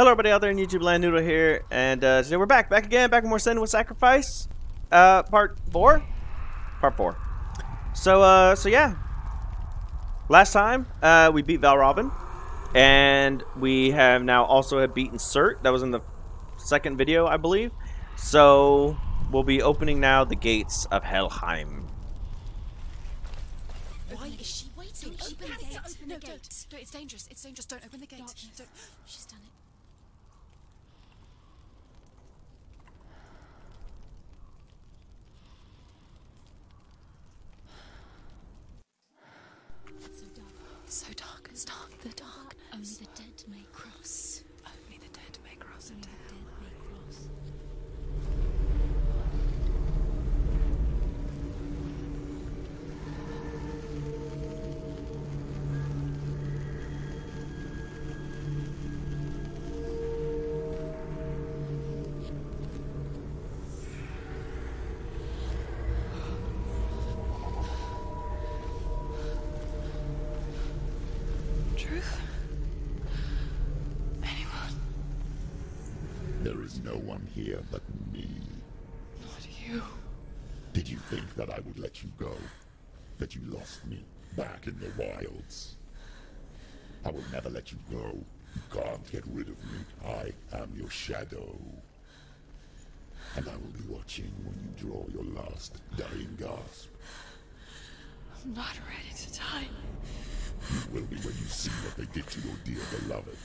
Hello, everybody out there in YouTube land, Noodle here, and uh, today we're back, back again, back with more Senua's Sacrifice, uh, part four, part four. So, uh, so yeah, last time uh, we beat Valravn, and we have now also have beaten Surt, That was in the second video, I believe. So we'll be opening now the gates of Helheim. Why is she waiting? Open open the the gate. gate. No, No, don't. don't. No, it's dangerous. It's dangerous. Don't open the gate. Darkness. Don't. She's done it. So dark. It's so dark. Dark. The darkness. Only the dead may cross. That you lost me back in the wilds? I will never let you go. You can't get rid of me. I am your shadow. And I will be watching when you draw your last dying gasp. I'm not ready to die. You will be when you see what they did to your dear beloved.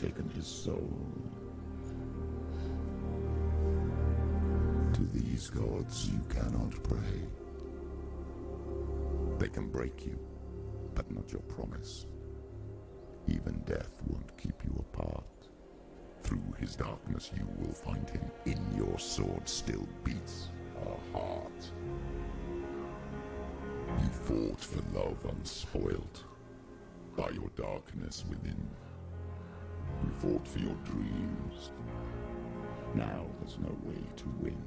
Taken his soul. To these gods you cannot pray. They can break you, but not your promise. Even death won't keep you apart. Through his darkness you will find him. In your sword still beats a heart. You fought for love unspoilt by your darkness within. Fought for your dreams. Now there's no way to win.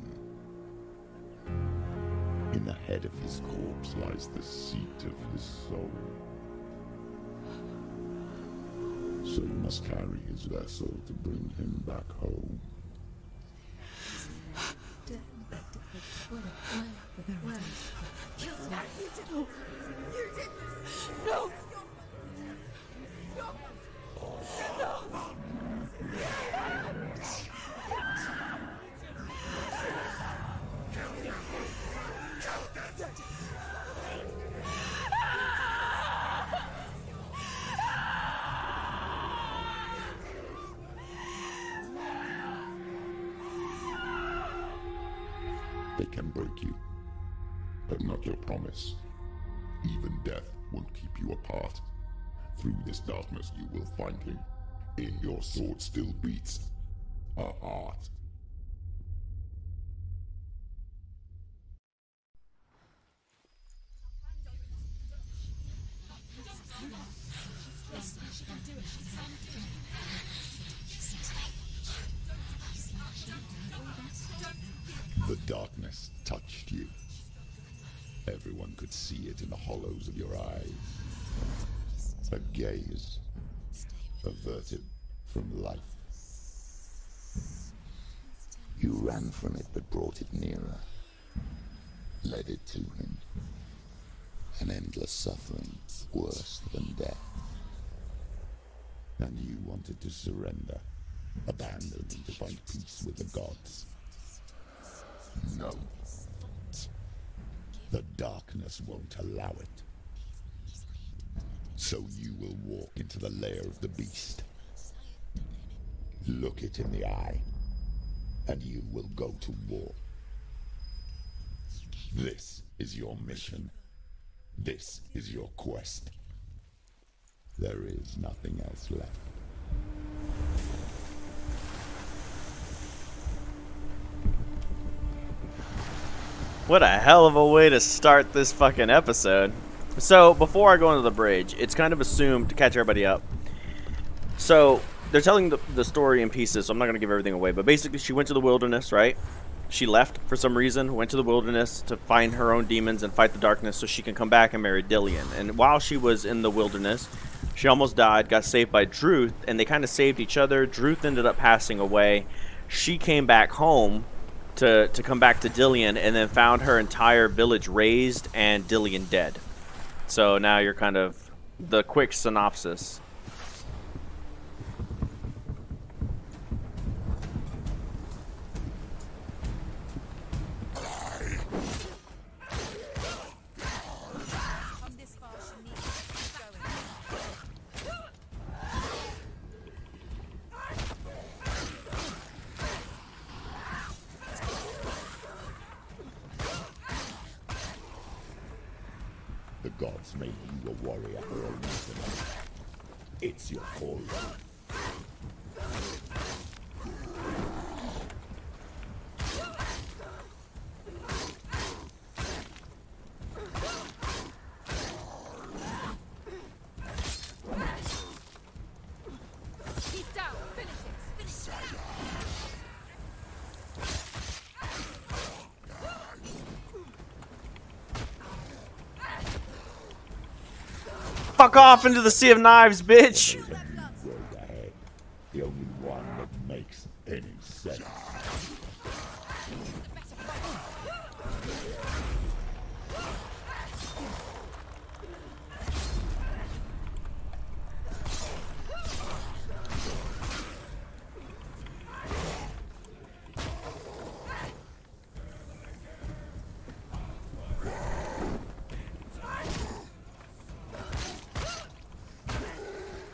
In the head of his corpse lies the seat of his soul. So you must carry his vessel to bring him back home. Can break you, but not your promise. Even death won't keep you apart. Through this darkness you will find him. In your sword still beats a heart. See it in the hollows of your eyes. A gaze averted from life. You ran from it but brought it nearer. Led it to him. An endless suffering worse than death. And you wanted to surrender, abandon and to find peace with the gods. No. The darkness won't allow it. So you will walk into the lair of the beast. Look it in the eye, and you will go to war. This is your mission. This is your quest. There is nothing else left. What a hell of a way to start this fucking episode. So, before I go into the bridge, it's kind of assumed to catch everybody up. So, they're telling the, the story in pieces, so I'm not going to give everything away. But basically, she went to the wilderness, right? She left for some reason, went to the wilderness to find her own demons and fight the darkness so she can come back and marry Dillion. And while she was in the wilderness, she almost died, got saved by Druth, and they kind of saved each other. Druth ended up passing away. She came back home to, to come back to Dillion and then found her entire village razed and Dillion dead. So now you're kind of the quick synopsis. The gods made you a warrior for a reason. It's your calling. He's down. Finish it. Finish it. Fuck off into the sea of knives, bitch! There's a new road ahead. The only one that makes any sense.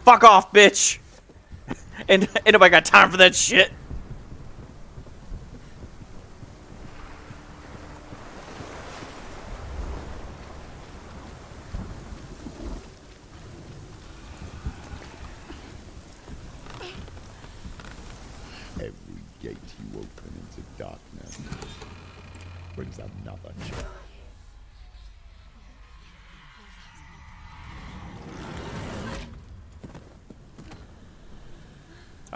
Fuck off, bitch! And ain't nobody got time for that shit. Every gate you open into darkness brings another chance.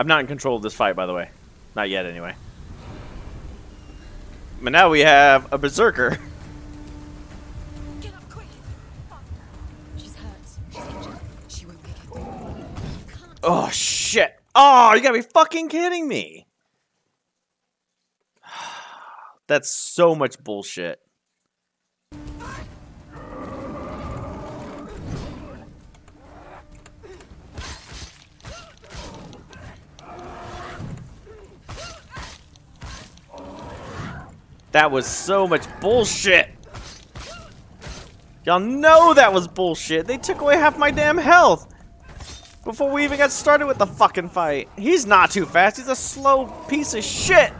I'm not in control of this fight, by the way. Not yet, anyway. But now we have a berserker. Get up quick. She's hurt. She's injured. She won't make it. You can't. Oh, shit. Oh, you gotta be fucking kidding me. That's so much bullshit. That was so much bullshit. Y'all know that was bullshit. They took away half my damn health. Before we even got started with the fucking fight. He's not too fast. He's a slow piece of shit.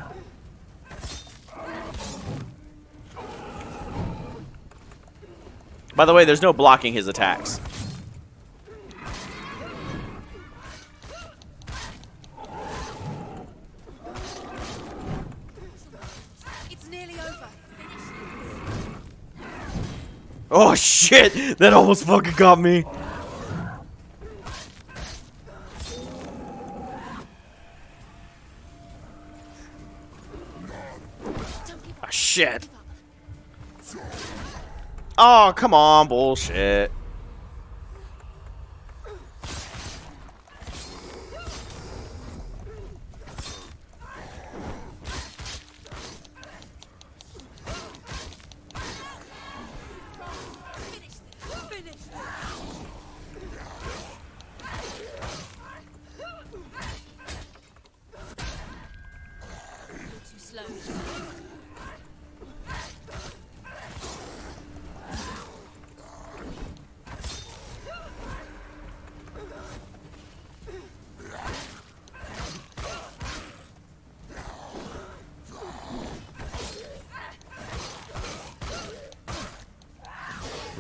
By the way, there's no blocking his attacks. Oh shit! That almost fucking got me. Ah, shit. Oh, come on, bullshit.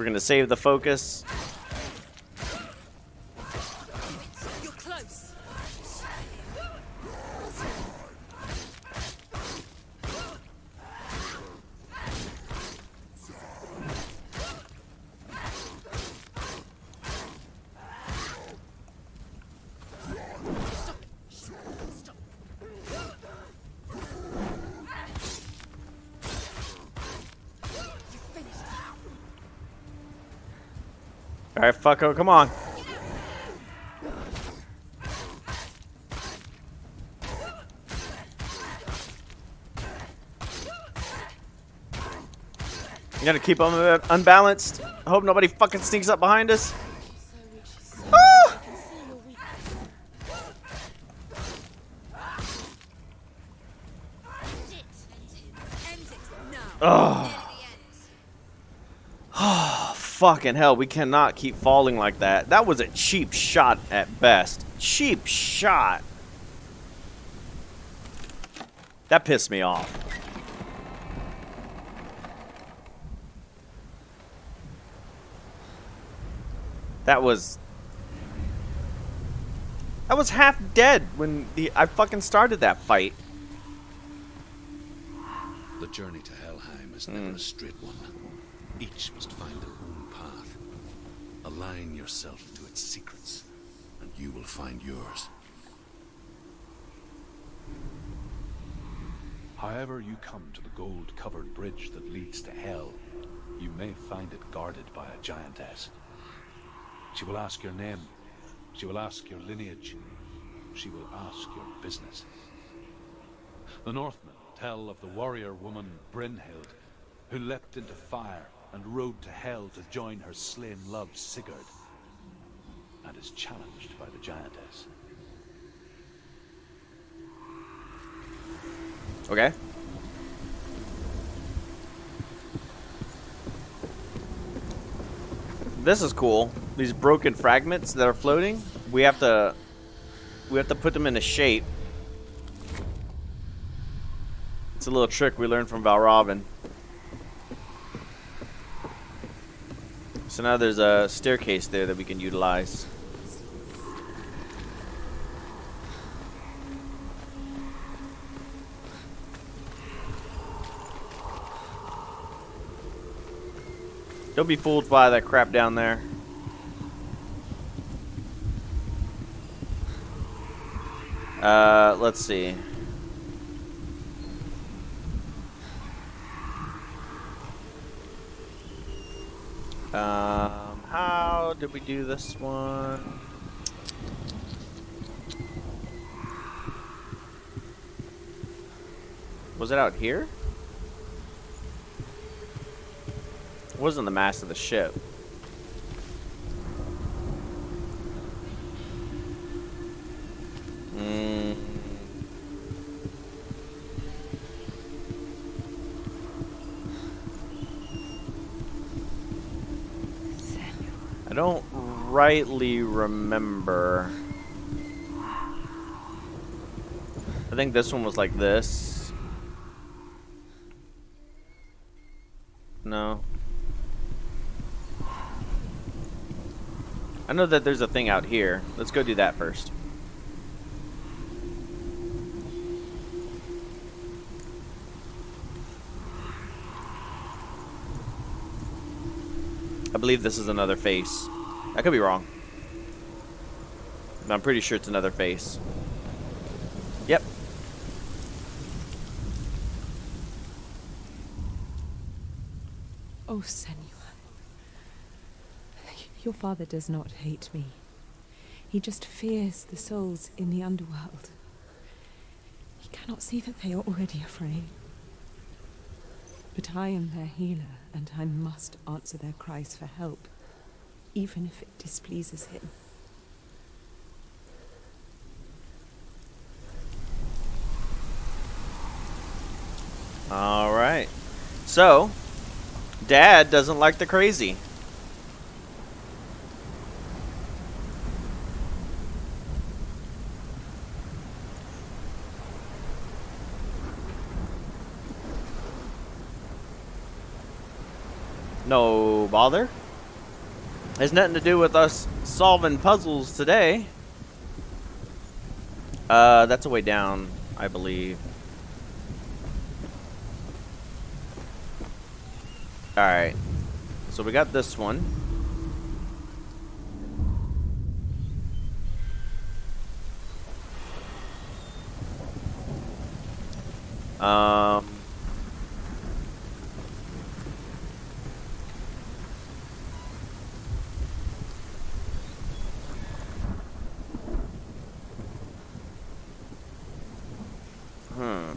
We're gonna save the focus. Fucko, come on. You gotta keep them unbalanced. I hope nobody fucking sneaks up behind us. So weak, she's so Ah! I can see you're weak. End it. End it now. Ugh. Near the end. Fucking hell, we cannot keep falling like that. That was a cheap shot at best. Cheap shot. That pissed me off. That was I was half dead when the I fucking started that fight. The journey to Helheim is never hmm. a straight one. Each must find their path. Align yourself to its secrets, and you will find yours. However you come to the gold-covered bridge that leads to Hell, you may find it guarded by a giantess. She will ask your name. She will ask your lineage. She will ask your business. The Northmen tell of the warrior woman Brynhild, who leapt into fire and rode to Hell to join her slain love Sigurd, and is challenged by the giantess. Okay. This is cool. These broken fragments that are floating, we have to we have to put them into shape. It's a little trick we learned from Valravn. So now there's a staircase there that we can utilize. Don't be fooled by that crap down there. Uh, let's see. Um, how did we do this one? Was it out here? It wasn't the mast of the ship. Rightly remember. I think this one was like this. No. I know that there's a thing out here. Let's go do that first. I believe this is another face. I could be wrong. I'm pretty sure it's another face. Yep. Oh, Senua. Your father does not hate me. He just fears the souls in the underworld. He cannot see that they are already afraid. But I am their healer, and I must answer their cries for help, even if it displeases him. All right. So, Dad doesn't like the crazy. No bother? Has nothing to do with us solving puzzles today. Uh, that's a way down, I believe. Alright. So we got this one. Um... Hmm.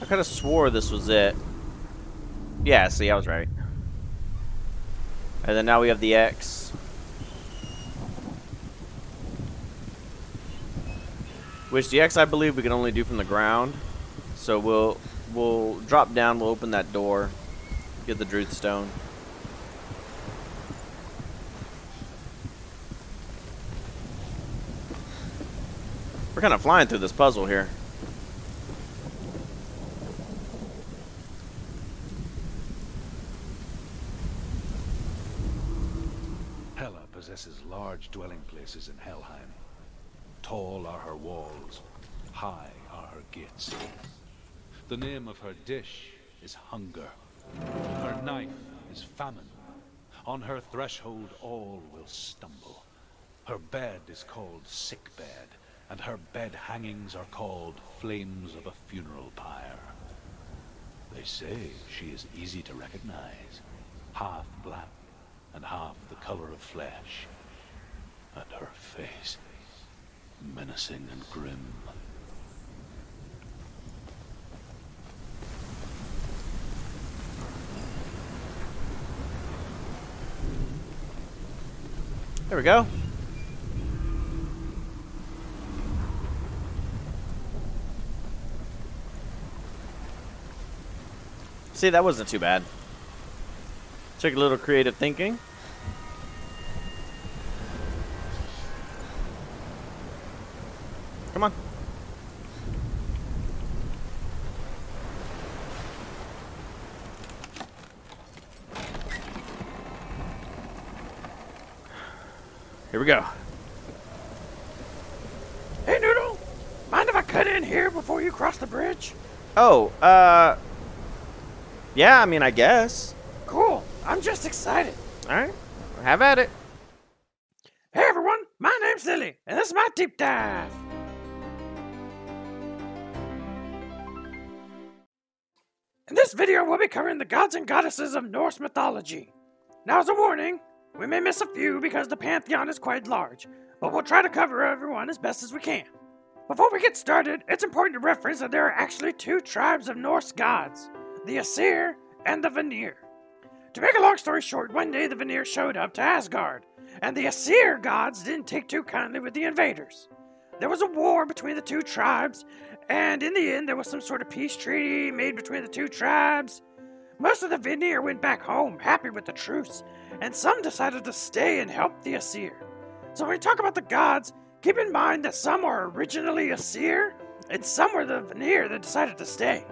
I could have swore this was it. Yeah, see, I was right. And then now we have the X. Which the X I believe we can only do from the ground. So we'll we'll drop down, we'll open that door, get the Druth Stone. We're kind of flying through this puzzle here. Possesses large dwelling places in Helheim. Tall are her walls, high are her gates. The name of her dish is hunger. Her knife is famine. On her threshold all will stumble. Her bed is called sick bed, and her bed hangings are called flames of a funeral pyre. They say she is easy to recognize, half black and half the color of flesh. And her face, menacing and grim. There we go. See, that wasn't too bad. Took a little creative thinking. Come on. Here we go. Hey, Noodle! Mind if I cut in here before you cross the bridge? Oh, uh. Yeah, I mean, I guess. Cool. I'm just excited. Alright. Have at it. Hey, everyone. My name's Lili, and this is my deep dive. In this video, we'll be covering the gods and goddesses of Norse mythology. Now, as a warning, we may miss a few because the pantheon is quite large, but we'll try to cover everyone as best as we can. Before we get started, it's important to reference that there are actually two tribes of Norse gods the Aesir and the Vanir. To make a long story short, one day the Vanir showed up to Asgard, and the Aesir gods didn't take too kindly with the invaders. There was a war between the two tribes, and in the end, there was some sort of peace treaty made between the two tribes. Most of the Vanir went back home happy with the truce, and some decided to stay and help the Aesir. So when we talk about the gods, keep in mind that some are originally Aesir, and some were the Vanir that decided to stay.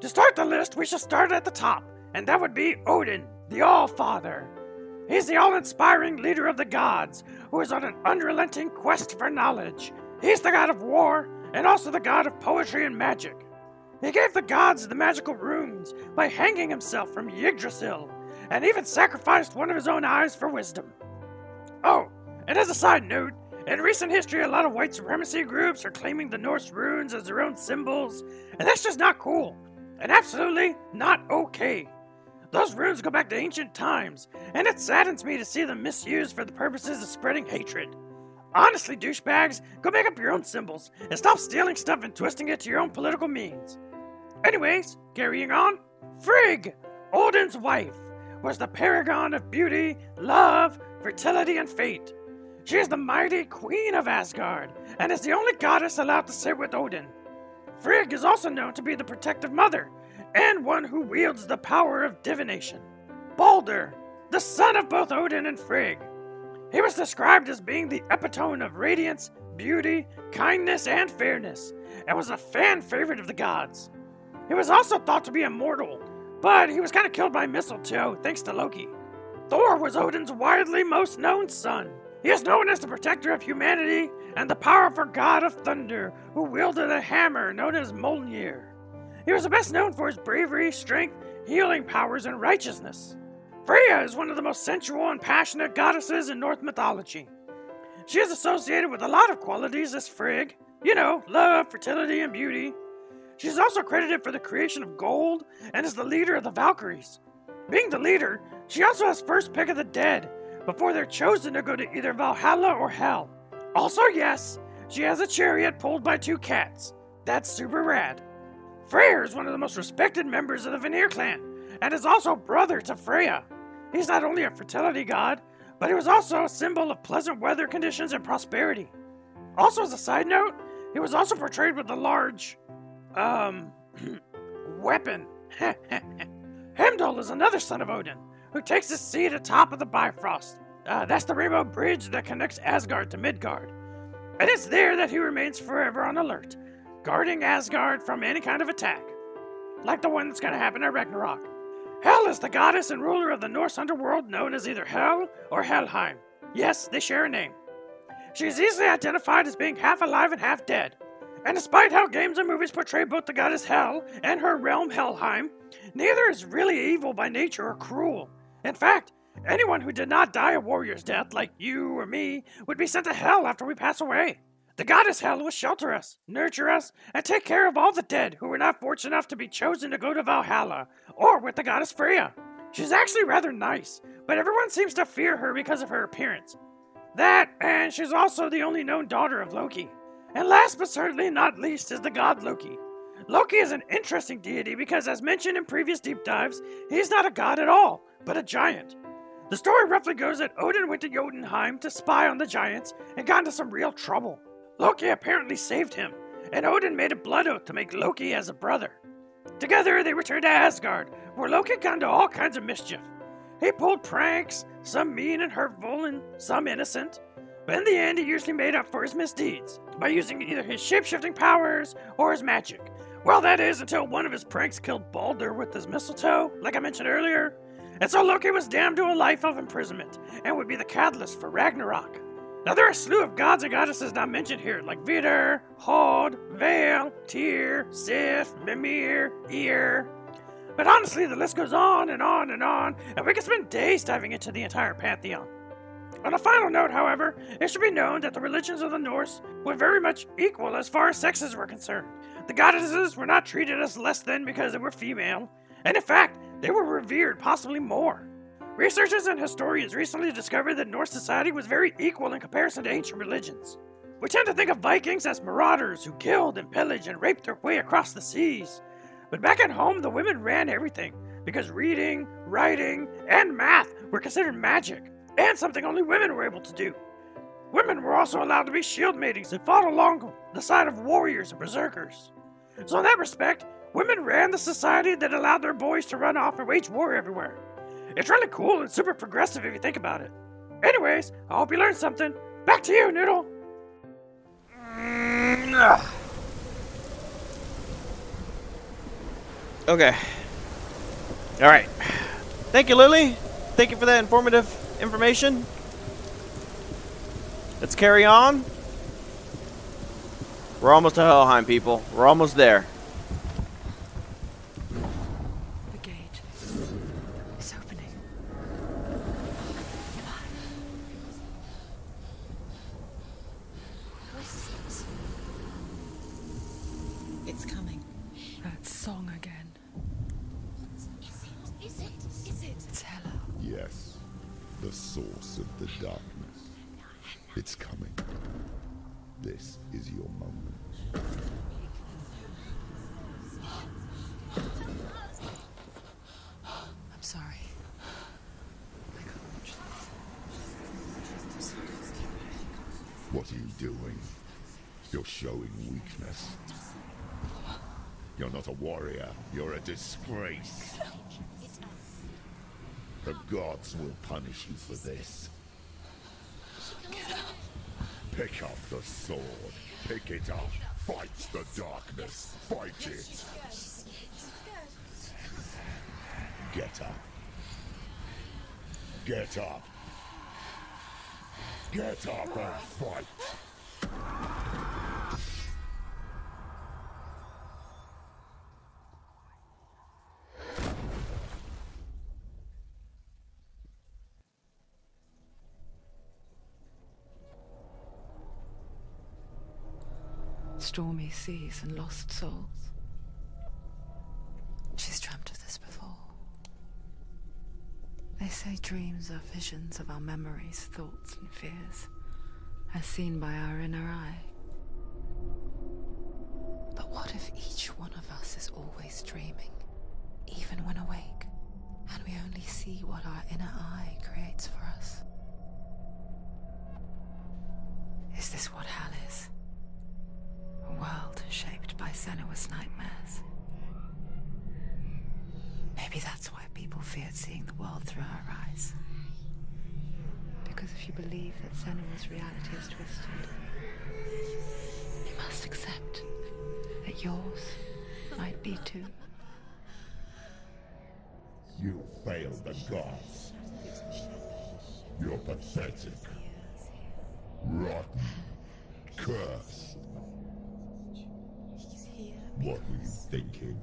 To start the list, we shall start at the top, and that would be Odin, the All-Father. He's the all-inspiring leader of the gods, who is on an unrelenting quest for knowledge. He's the god of war, and also the god of poetry and magic. He gave the gods the magical runes by hanging himself from Yggdrasil, and even sacrificed one of his own eyes for wisdom. Oh, and as a side note, in recent history, a lot of white supremacy groups are claiming the Norse runes as their own symbols, and that's just not cool, and absolutely not okay. Those runes go back to ancient times, and it saddens me to see them misused for the purposes of spreading hatred. Honestly, douchebags, go make up your own symbols and stop stealing stuff and twisting it to your own political means. Anyways, carrying on, Frigg, Odin's wife, was the paragon of beauty, love, fertility, and fate. She is the mighty queen of Asgard and is the only goddess allowed to sit with Odin. Frigg is also known to be the protective mother and one who wields the power of divination. Balder, the son of both Odin and Frigg. He was described as being the epitome of radiance, beauty, kindness, and fairness, and was a fan favorite of the gods. He was also thought to be immortal, but he was kind of killed by mistletoe thanks to Loki. Thor was Odin's widely most known son. He is known as the protector of humanity and the powerful god of thunder who wielded a hammer known as Mjolnir. He was best known for his bravery, strength, healing powers, and righteousness. Freya is one of the most sensual and passionate goddesses in Norse mythology. She is associated with a lot of qualities as Frigg, you know, love, fertility, and beauty. She's also credited for the creation of gold and is the leader of the Valkyries. Being the leader, she also has first pick of the dead before they're chosen to go to either Valhalla or Hell. Also, yes, she has a chariot pulled by two cats. That's super rad. Freyr is one of the most respected members of the Vanir clan and is also brother to Freya. He's not only a fertility god, but he was also a symbol of pleasant weather conditions and prosperity. Also, as a side note, he was also portrayed with a large, um, weapon. Heimdall is another son of Odin, who takes his seat atop of the Bifrost. Uh, that's the rainbow bridge that connects Asgard to Midgard. And it's there that he remains forever on alert, guarding Asgard from any kind of attack, like the one that's going to happen at Ragnarok. Hel is the goddess and ruler of the Norse underworld known as either Hel or Helheim. Yes, they share a name. She is easily identified as being half alive and half dead. And despite how games and movies portray both the goddess Hel and her realm Helheim, neither is really evil by nature or cruel. In fact, anyone who did not die a warrior's death, like you or me, would be sent to hell after we pass away. The goddess Hel will shelter us, nurture us, and take care of all the dead who were not fortunate enough to be chosen to go to Valhalla, or with the goddess Freya. She's actually rather nice, but everyone seems to fear her because of her appearance. That, and she's also the only known daughter of Loki. And last but certainly not least is the god Loki. Loki is an interesting deity because, as mentioned in previous deep dives, he's not a god at all, but a giant. The story roughly goes that Odin went to Jotunheim to spy on the giants and got into some real trouble. Loki apparently saved him, and Odin made a blood oath to make Loki as a brother. Together, they returned to Asgard, where Loki got into all kinds of mischief. He pulled pranks, some mean and hurtful, and some innocent. But in the end, he usually made up for his misdeeds by using either his shapeshifting powers or his magic. Well, that is until one of his pranks killed Balder with his mistletoe, like I mentioned earlier. And so Loki was damned to a life of imprisonment and would be the catalyst for Ragnarok. Now, there are a slew of gods and goddesses not mentioned here, like Vidar, Hod, Val, Tyr, Sif, Mimir, Eir. But honestly, the list goes on and on and on, and we could spend days diving into the entire pantheon. On a final note, however, it should be known that the religions of the Norse were very much equal as far as sexes were concerned. The goddesses were not treated as less than because they were female, and in fact, they were revered possibly more. Researchers and historians recently discovered that Norse society was very equal in comparison to ancient religions. We tend to think of Vikings as marauders who killed and pillaged and raped their way across the seas. But back at home, the women ran everything because reading, writing, and math were considered magic and something only women were able to do. Women were also allowed to be shield maidens and fought along the side of warriors and berserkers. So, in that respect, women ran the society that allowed their boys to run off and wage war everywhere. It's really cool and super progressive if you think about it. Anyways, I hope you learned something. Back to you, Noodle. Mm, okay. All right. Thank you, Lili. Thank you for that informative information. Let's carry on. We're almost to Helheim, people. We're almost there. a disgrace. The gods will punish you for this. Pick up the sword. Pick it up. Fight the darkness. Fight it. Get up. Get up. Get up and fight. Stormy seas and lost souls. She's dreamt of this before. They say dreams are visions of our memories, thoughts, and fears, as seen by our inner eye. But what if each one of us is always dreaming, even when awake, and we only see what our inner eye creates for us? Is this what hell is? A world shaped nightmares. Maybe that's why people feared seeing the world through her eyes. Because if you believe that Senua's reality is twisted, you must accept that yours might be too. You failed the gods. You're pathetic. Rotten. Cursed. What were you thinking?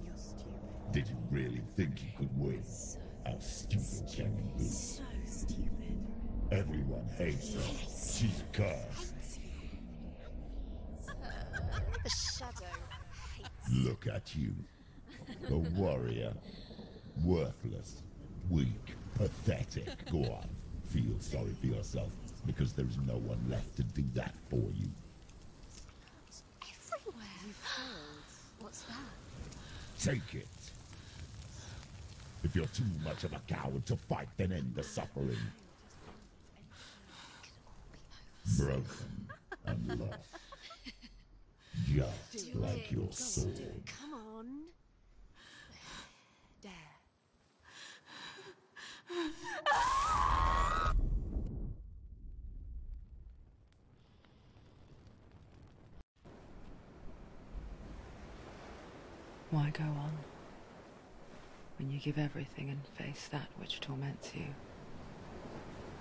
Did you really think you could win? How stupid can you be? So stupid. Everyone hates her. She's cursed. The shadow hates. Look at you. A warrior. Worthless. Weak. Pathetic. Go on. Feel sorry for yourself, because there is no one left to do that for you. Everywhere. You failed. What's that? Take it. If you're too much of a coward to fight, then end the suffering. Broken and lost. Just like your sword. Come on. Dare. Why go on? When you give everything and face that which torments you,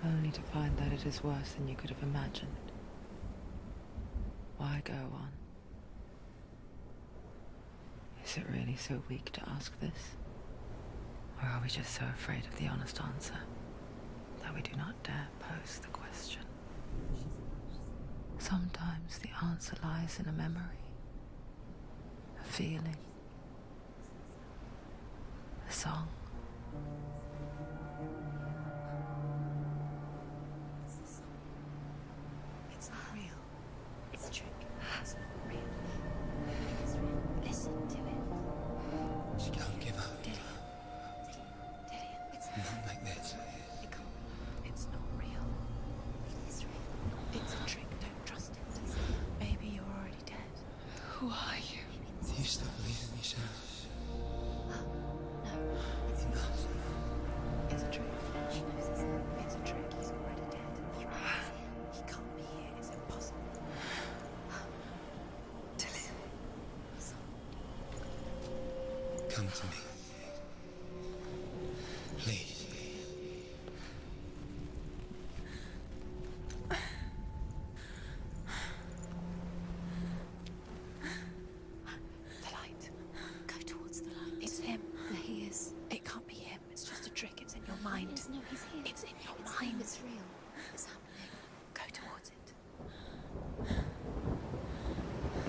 only to find that it is worse than you could have imagined. Why go on? Is it really so weak to ask this? Or are we just so afraid of the honest answer that we do not dare pose the question? Sometimes the answer lies in a memory, a feeling, song.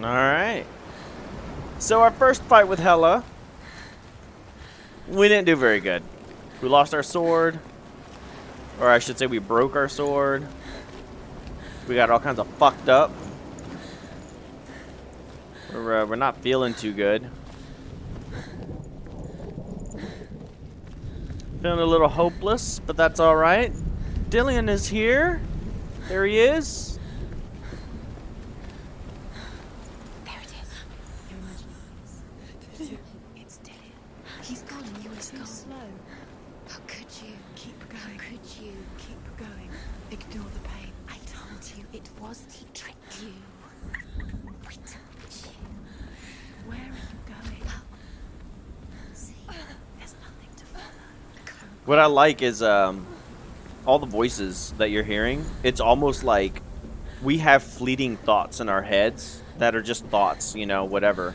Alright. So our first fight with Hela, we didn't do very good. We lost our sword. Or I should say we broke our sword. We got all kinds of fucked up. We're, uh, we're not feeling too good. Feeling a little hopeless, but that's alright. Dillion is here. There he is. There it is. You're imagining this. It's Dillion. He's gone and you were too slow. How could you? Keep going. How could you? Keep going. Ignore the pain. I told you it was he tricked you. We told you. Where are you going? See, there's nothing to follow. Come What I like is um, all the voices that you're hearing, it's almost like we have fleeting thoughts in our heads that are just thoughts, you know, whatever.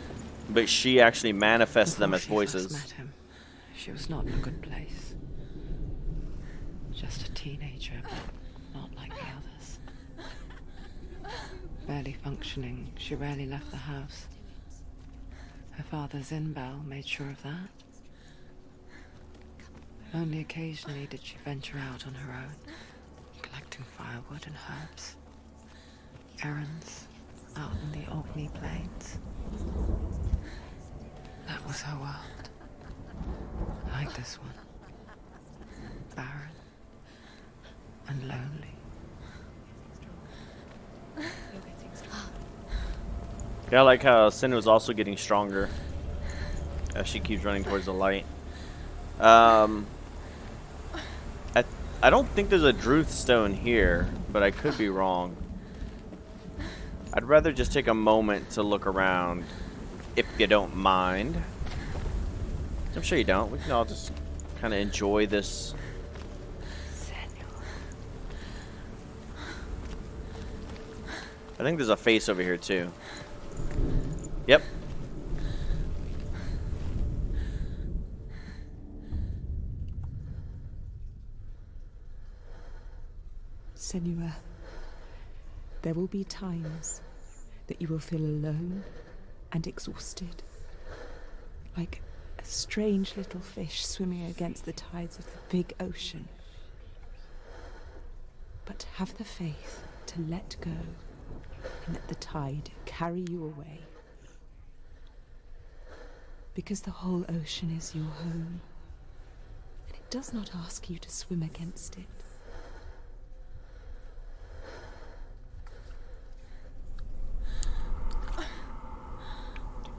But she actually manifests them Before as she first voices. met him, she was not in a good place. Just a teenager, not like the others. Barely functioning, she rarely left the house. Her father's Zynbel made sure of that. Only occasionally did she venture out on her own, collecting firewood and herbs. Errands out in the Orkney Plains. That was her world. Like this one. Barren and lonely. Yeah, I like how Sin was also getting stronger as she keeps running towards the light. Um, I, don't think there's a Druth stone here, but I could be wrong. I'd rather just take a moment to look around, if you don't mind. I'm sure you don't. We can all just kind of enjoy this. I think there's a face over here too. Yep. Senua, there will be times that you will feel alone and exhausted, like a strange little fish swimming against the tides of the big ocean. But have the faith to let go and let the tide carry you away. Because the whole ocean is your home, and it does not ask you to swim against it.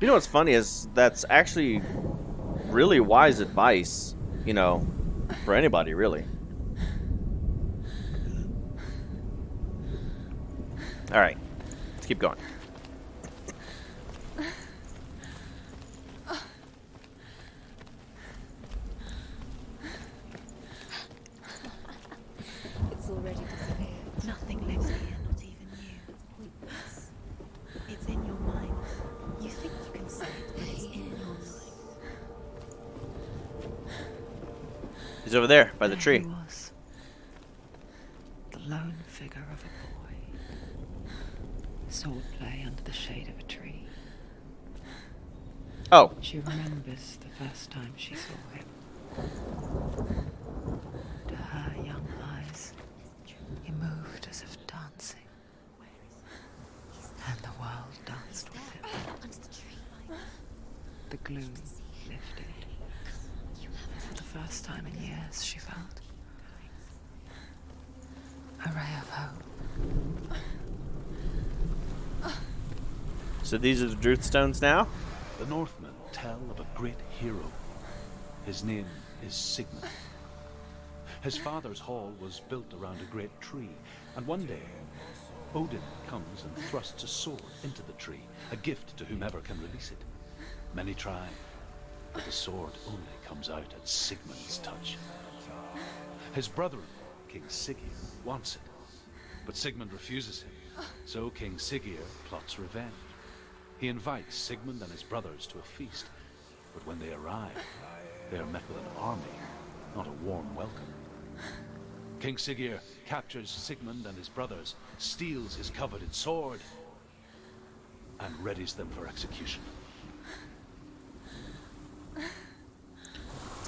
You know what's funny is that's actually really wise advice, you know, for anybody really. All right, let's keep going. By the tree. was. The lone figure of a boy. Sword play under the shade of a tree. Oh, She remembers the first time she saw him. To her young eyes, he moved as if dancing. And the world danced with him. Under the tree. The gloom lifted. For the first time in years, she felt a ray of hope. so these are the Druth stones now. The Northmen tell of a great hero. His name is Sigmund. His father's hall was built around a great tree, and one day Odin comes and thrusts a sword into the tree, a gift to whomever can release it. Many try, but the sword only comes out at Sigmund's touch. His brother-in-law, King Siggeir, wants it, but Sigmund refuses him. So King Siggeir plots revenge. He invites Sigmund and his brothers to a feast, but when they arrive, they are met with an army, not a warm welcome. King Siggeir captures Sigmund and his brothers, steals his coveted sword, and readies them for execution.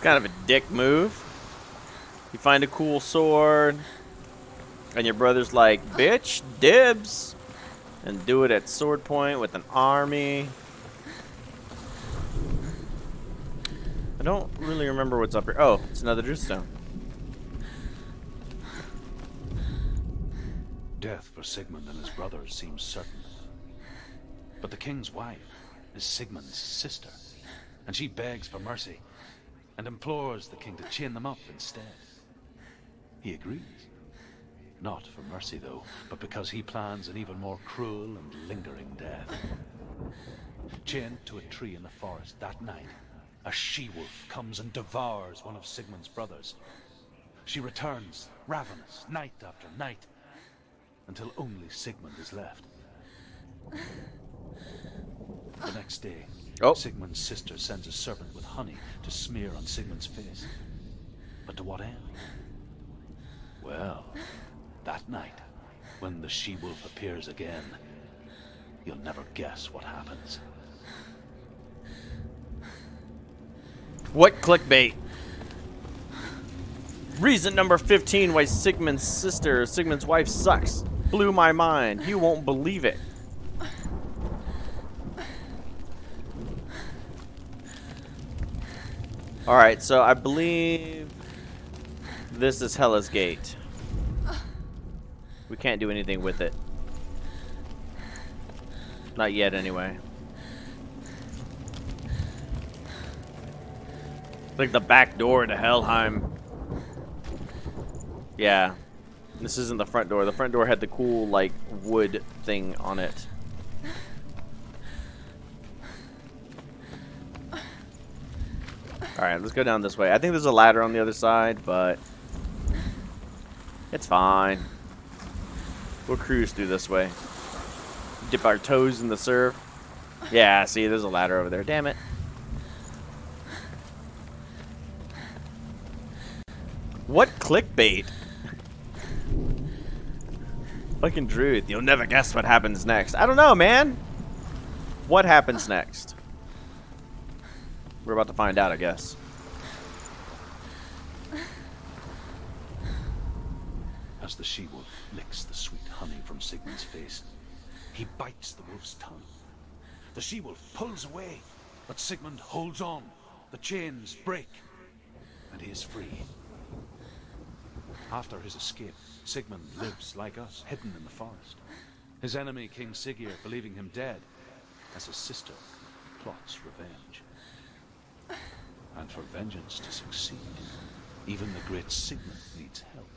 Kind of a dick move. You find a cool sword, and your brother's like, "Bitch, dibs," and do it at sword point with an army. I don't really remember what's up here. Oh, it's another Druth stone. Death for Sigmund and his brothers seems certain. But the king's wife is Sigmund's sister, and she begs for mercy and implores the king to chain them up instead. He agrees. Not for mercy, though, but because he plans an even more cruel and lingering death. Chained to a tree in the forest that night, a she-wolf comes and devours one of Sigmund's brothers. She returns, ravenous, night after night, until only Sigmund is left. The next day, Oh. Sigmund's sister sends a serpent with honey to smear on Sigmund's face. But to what end? Well, that night, when the she-wolf appears again, you'll never guess what happens. What clickbait? Reason number 15 why Sigmund's sister, Sigmund's wife sucks. Blew my mind. You won't believe it. Alright, so I believe this is Hela's Gate. We can't do anything with it. Not yet, anyway. It's Like the back door to Helheim. Yeah. This isn't the front door. The front door had the cool, like, wood thing on it. Alright, let's go down this way. I think there's a ladder on the other side, but... It's fine. We'll cruise through this way. Dip our toes in the surf. Yeah, see, there's a ladder over there. Damn it. What clickbait? Fucking Druth, you'll never guess what happens next. I don't know, man. What happens next? We're about to find out, I guess. As the she-wolf licks the sweet honey from Sigmund's face, he bites the wolf's tongue. The she-wolf pulls away, but Sigmund holds on. The chains break, and he is free. After his escape, Sigmund lives like us, hidden in the forest. His enemy, King Siggeir, believing him dead, as his sister plots revenge. And for vengeance to succeed, even the great Sigmund needs help.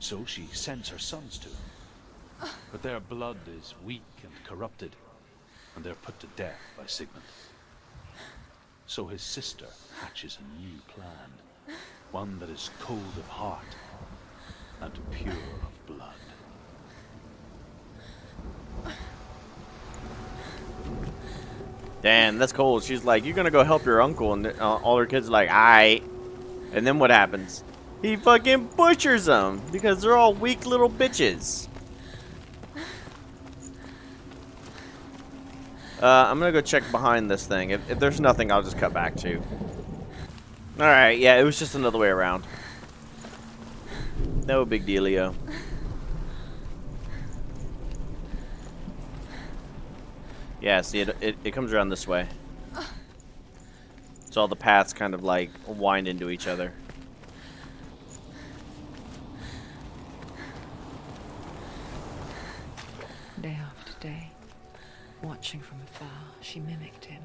So she sends her sons to him. But their blood is weak and corrupted, and they're put to death by Sigmund. So his sister hatches a new plan, one that is cold of heart and pure of blood. Damn, that's cold. She's like, you're gonna go help your uncle, and uh, all her kids are like, aight. And then what happens? He fucking butchers them because they're all weak little bitches. Uh, I'm gonna go check behind this thing. If, if there's nothing, I'll just cut back to. Alright, yeah, it was just another way around. No big dealio. Yeah, see, it, it, it comes around this way. So all the paths kind of like wind into each other. Day after day, watching from afar, she mimicked him,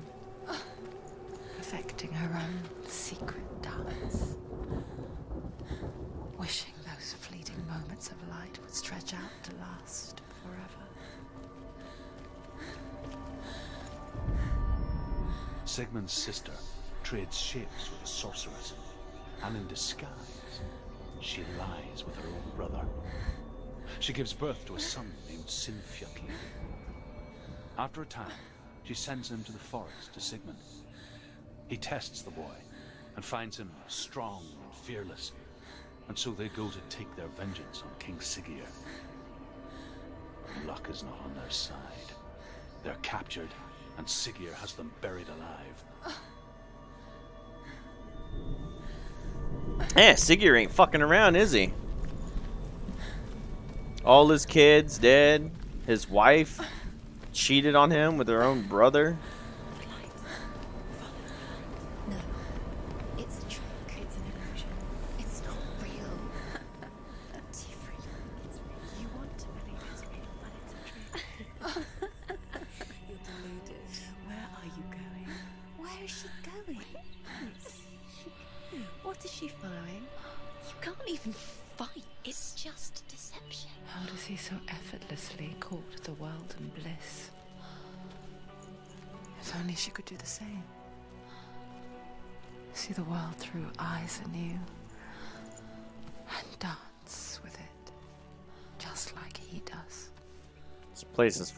perfecting her own secret dance, wishing those fleeting moments of light would stretch out Sigmund's sister trades shapes with a sorceress, and in disguise, she lies with her own brother. She gives birth to a son named Sinfjotli. After a time, she sends him to the forest to Sigmund. He tests the boy and finds him strong and fearless, and so they go to take their vengeance on King Siggeir. Luck is not on their side. They're captured, and Siggeir has them buried alive. Eh, Siggeir ain't fucking around, is he? All his kids dead. His wife cheated on him with her own brother.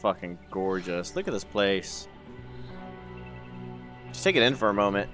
Fucking gorgeous. Look at this place. Just take it in for a moment.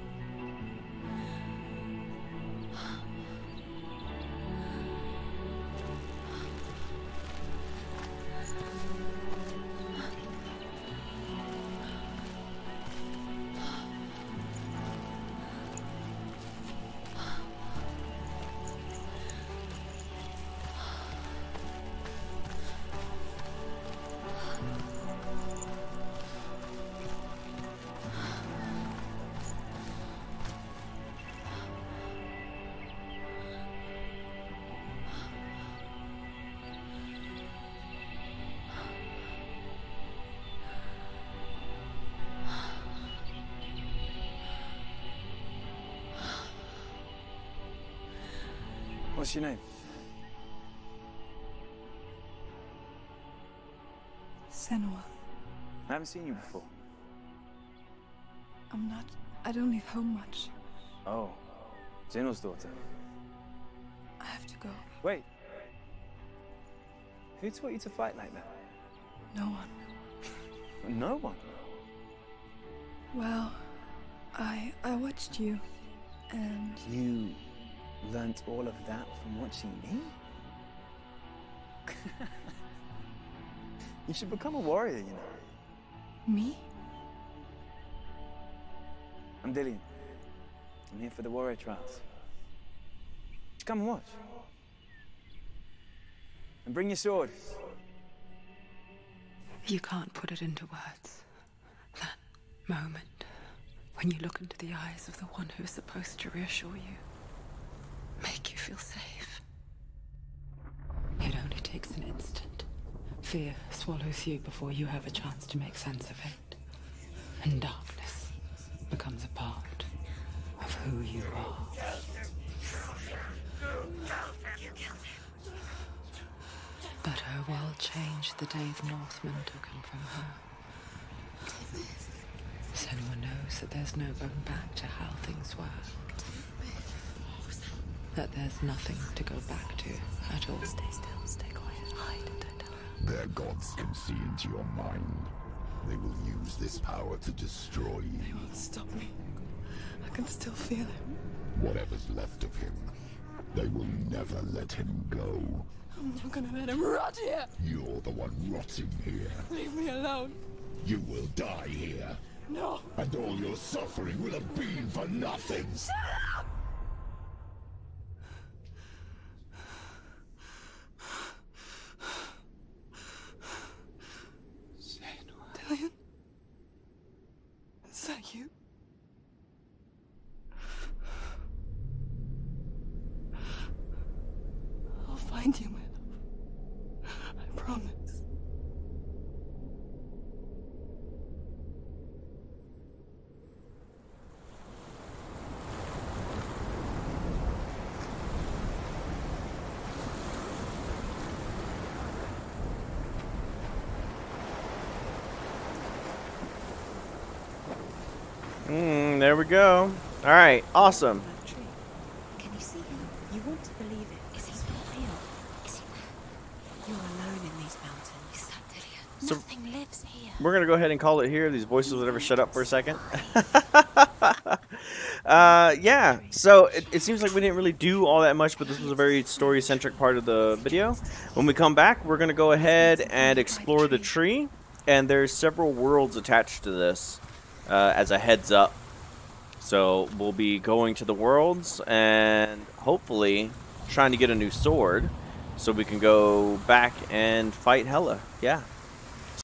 What's your name? Senua, I haven't seen you before. I'm not. I don't leave home much. Oh, Zeno's daughter. I have to go. Wait. Who taught you to fight like that? No one. No one. Well, I I watched you, and You learnt all of that from watching me? you should become a warrior, you know. me. I'm Dillion. I'm here for the warrior trials. Just come and watch. And bring your sword. You can't put it into words. That moment when you look into the eyes of the one who is supposed to reassure you, you feel safe. It only takes an instant. Fear swallows you before you have a chance to make sense of it. And darkness becomes a part of who you are. But her world changed the day the Northmen took him from her. Senua knows that there's no going back to how things were. That there's nothing to go back to at all. Stay still, stay quiet, hide, don't tell her. Their gods can see into your mind. They will use this power to destroy you. They won't stop me. I can still feel him. Whatever's left of him, they will never let him go. I'm not gonna let him rot here. You're the one rotting here. Leave me alone. You will die here. No. And all your suffering will have been for nothing. Dillion? Is that you? I'll find you, my love. I promise. Mm, there we go. All right, awesome. Can you see him? You want to believe it. Is he not real? Is he there? You're alone in these mountains. Is that Dillion? So- Nothing lives here. We're gonna go ahead and call it here. These voices will never shut up for a second. uh, yeah. So it, it seems like we didn't really do all that much, but this was a very story-centric part of the video. When we come back, we're gonna go ahead and explore the tree, and there's several worlds attached to this. Uh, as a heads up. So we'll be going to the worlds and hopefully trying to get a new sword so we can go back and fight Hela. Yeah.